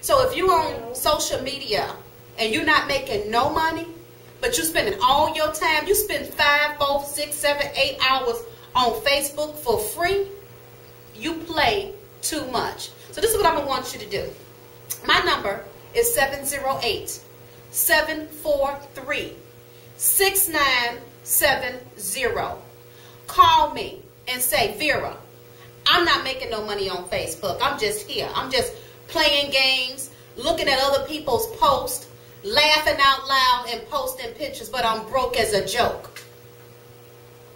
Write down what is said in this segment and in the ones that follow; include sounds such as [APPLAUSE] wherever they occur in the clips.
So if you on social media and you're not making no money, but you're spending all your time, you spend five, four, six, seven, eight hours on Facebook for free, you play too much. So this is what I'm going to want you to do. My number is 708 743 6970. Call me and say, Vera, I'm not making no money on Facebook. I'm just here. I'm just playing games, looking at other people's posts, laughing out loud and posting pictures, but I'm broke as a joke.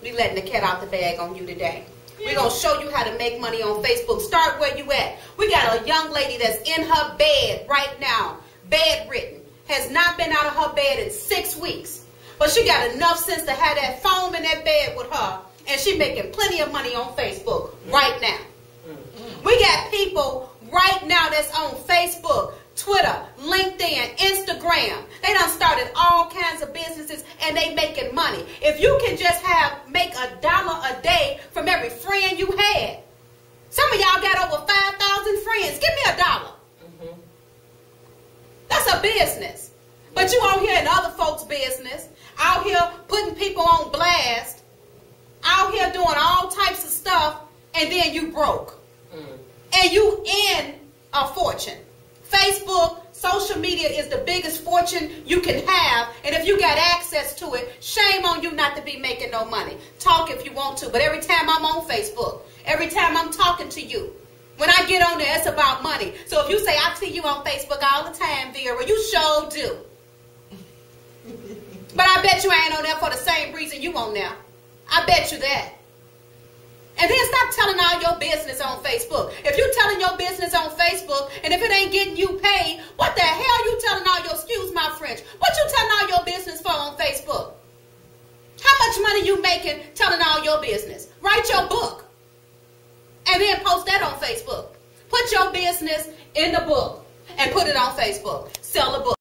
We letting the cat out the bag on you today. We're going to show you how to make money on Facebook. Start where you at. We got a young lady that's in her bed right now, bedridden, has not been out of her bed in six weeks. But she got enough sense to have that foam in that bed with her, and she making plenty of money on Facebook right now. We got people right now that's on Facebook, Twitter, LinkedIn, Instagram. They done started all kinds of businesses and they making money. If you can just have make a dollar a day from every friend you had. Some of y'all got over 5,000 friends. Give me a dollar. Mm-hmm. That's a business. But you out here in other folks' business, out here putting people on blast, out here doing all types of stuff, and then you broke. Mm. And you in a fortune. Facebook, social media is the biggest fortune you can have. And if you got access to it, shame on you not to be making no money. Talk if you want to. But every time I'm on Facebook, every time I'm talking to you, when I get on there, it's about money. So if you say, I see you on Facebook all the time, Vera, you sure do. [LAUGHS] but I bet you ain't on there for the same reason you on there. I bet you that. And then stop telling all your business on Facebook. If you're telling your business on Facebook and if it ain't getting you paid, what the hell you telling all your, excuse my French, what you telling all your business for on Facebook? How much money you making telling all your business? Write your book and then post that on Facebook. Put your business in the book and put it on Facebook. Sell the book.